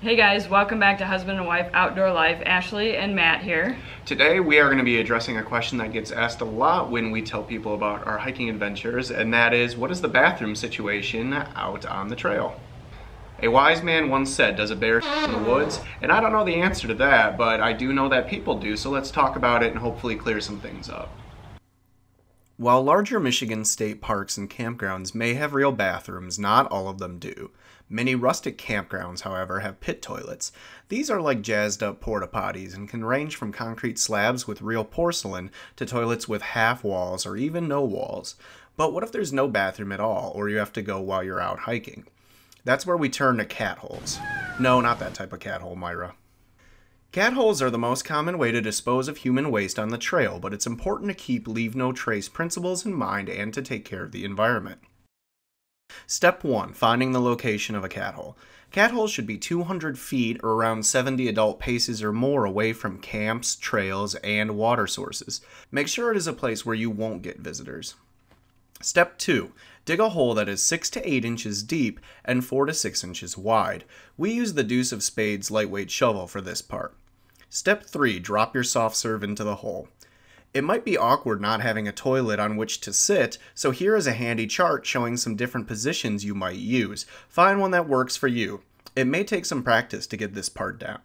Hey guys, welcome back to Husband and Wife Outdoor Life. Ashley and Matt here. Today we are going to be addressing a question that gets asked a lot when we tell people about our hiking adventures, and that is what is the bathroom situation out on the trail? A wise man once said, Does a bear in the woods? And I don't know the answer to that, but I do know that people do, so let's talk about it and hopefully clear some things up. While larger Michigan state parks and campgrounds may have real bathrooms, not all of them do. Many rustic campgrounds, however, have pit toilets. These are like jazzed up porta potties and can range from concrete slabs with real porcelain to toilets with half walls or even no walls. But what if there's no bathroom at all, or you have to go while you're out hiking? That's where we turn to cat holes. No, not that type of cat hole, Myra. Cat holes are the most common way to dispose of human waste on the trail, but it's important to keep leave no trace principles in mind and to take care of the environment. Step 1 Finding the location of a cat hole. Cat holes should be 200 feet or around 70 adult paces or more away from camps, trails, and water sources. Make sure it is a place where you won't get visitors. Step 2 Dig a hole that is 6 to 8 inches deep and 4 to 6 inches wide. We use the Deuce of Spades lightweight shovel for this part. Step 3 Drop your soft serve into the hole. It might be awkward not having a toilet on which to sit, so here is a handy chart showing some different positions you might use. Find one that works for you. It may take some practice to get this part down.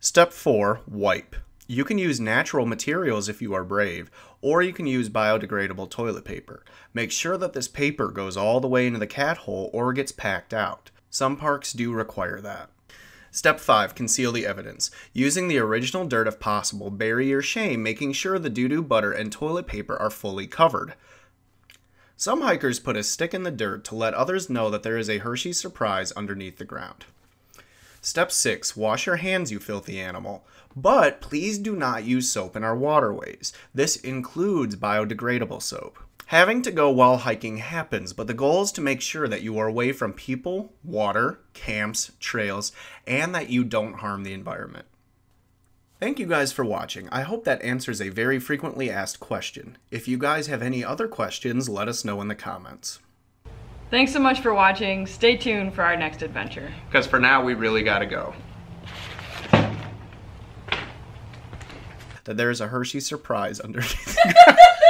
Step 4 Wipe. You can use natural materials if you are brave, or you can use biodegradable toilet paper. Make sure that this paper goes all the way into the cat hole or gets packed out. Some parks do require that. Step 5 Conceal the evidence. Using the original dirt if possible, bury your shame, making sure the doo doo butter and toilet paper are fully covered. Some hikers put a stick in the dirt to let others know that there is a Hershey surprise underneath the ground. Step 6 Wash your hands, you filthy animal. But please do not use soap in our waterways. This includes biodegradable soap. Having to go while hiking happens, but the goal is to make sure that you are away from people, water, camps, trails, and that you don't harm the environment. Thank you guys for watching. I hope that answers a very frequently asked question. If you guys have any other questions, let us know in the comments. Thanks so much for watching. Stay tuned for our next adventure. Because for now, we really gotta go. That there's a Hershey surprise underneath.